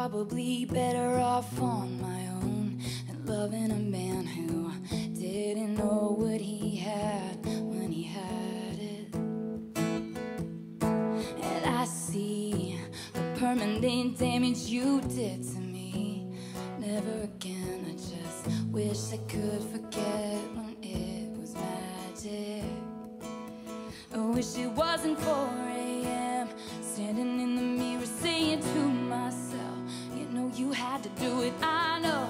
probably better off on my own than loving a man who didn't know what he had when he had it. And I see the permanent damage you did to me. Never again, I just wish I could forget when it was magic. I wish it wasn't 4 it. I know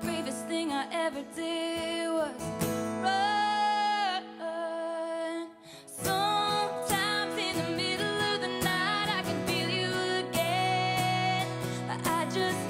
the bravest thing I ever did was run. Sometimes in the middle of the night, I can feel you again. But I just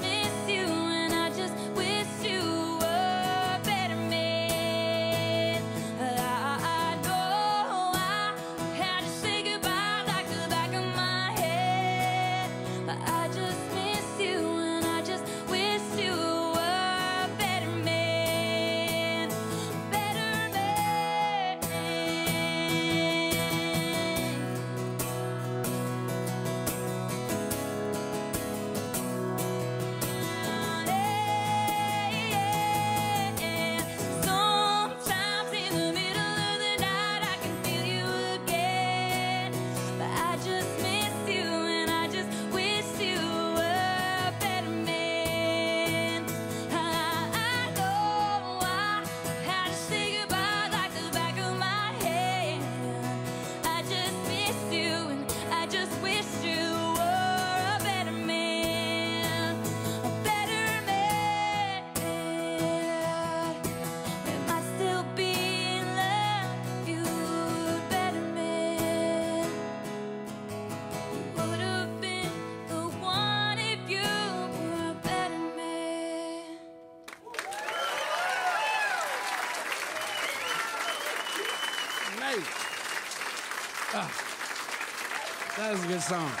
Nice. Ah, that was a good song.